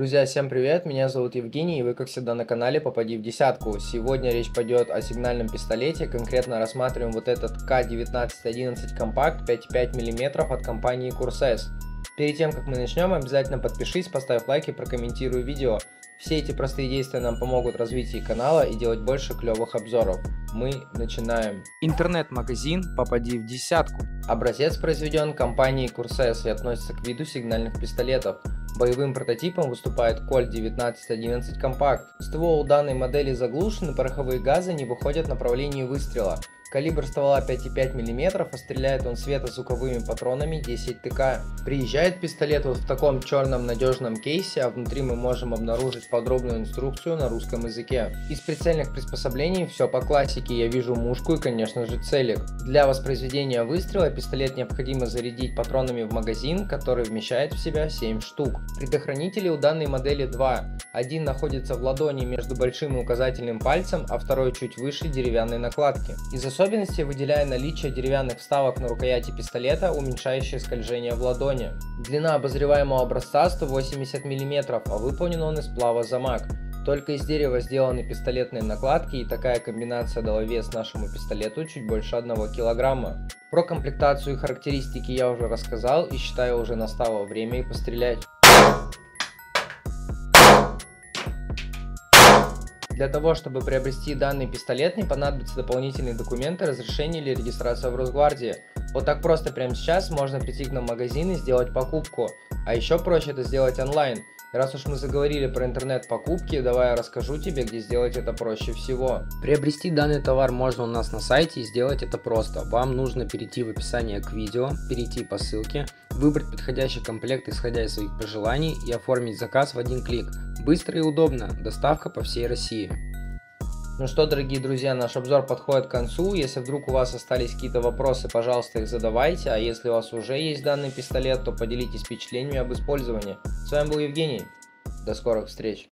Друзья, всем привет, меня зовут Евгений, и вы, как всегда, на канале Попади в десятку. Сегодня речь пойдет о сигнальном пистолете, конкретно рассматриваем вот этот К1911 компакт 5,5 мм от компании Curses. Перед тем, как мы начнем, обязательно подпишись, поставь лайк и прокомментируй видео. Все эти простые действия нам помогут развитии канала и делать больше клевых обзоров. Мы начинаем. Интернет-магазин «Попади в десятку». Образец произведен компанией Curses и относится к виду сигнальных пистолетов. Боевым прототипом выступает Colt 1911 Compact. Ствол данной модели заглушен и пороховые газы не выходят в направлении выстрела. Калибр ствола 5,5 мм, а стреляет он светозвуковыми патронами 10 ТК. Приезжает пистолет вот в таком черном надежном кейсе, а внутри мы можем обнаружить подробную инструкцию на русском языке. Из прицельных приспособлений все по классике, я вижу мушку и конечно же целик. Для воспроизведения выстрела пистолет необходимо зарядить патронами в магазин, который вмещает в себя 7 штук. Предохранители у данной модели два. Один находится в ладони между большим и указательным пальцем, а второй чуть выше деревянной накладки. Из особенностей выделяю наличие деревянных вставок на рукояти пистолета, уменьшающие скольжение в ладони. Длина обозреваемого образца 180 мм, а выполнен он из сплава замак. Только из дерева сделаны пистолетные накладки и такая комбинация дала вес нашему пистолету чуть больше 1 килограмма. Про комплектацию и характеристики я уже рассказал и считаю уже настало время и пострелять. Для того, чтобы приобрести данный пистолет, не понадобятся дополнительные документы, разрешение или регистрация в Росгвардии. Вот так просто прямо сейчас можно прийти к нам в магазин и сделать покупку. А еще проще это сделать онлайн. Раз уж мы заговорили про интернет-покупки, давай я расскажу тебе, где сделать это проще всего. Приобрести данный товар можно у нас на сайте и сделать это просто. Вам нужно перейти в описание к видео, перейти по ссылке, выбрать подходящий комплект исходя из своих пожеланий и оформить заказ в один клик. Быстро и удобно, доставка по всей России. Ну что, дорогие друзья, наш обзор подходит к концу. Если вдруг у вас остались какие-то вопросы, пожалуйста, их задавайте. А если у вас уже есть данный пистолет, то поделитесь впечатлениями об использовании. С вами был Евгений. До скорых встреч.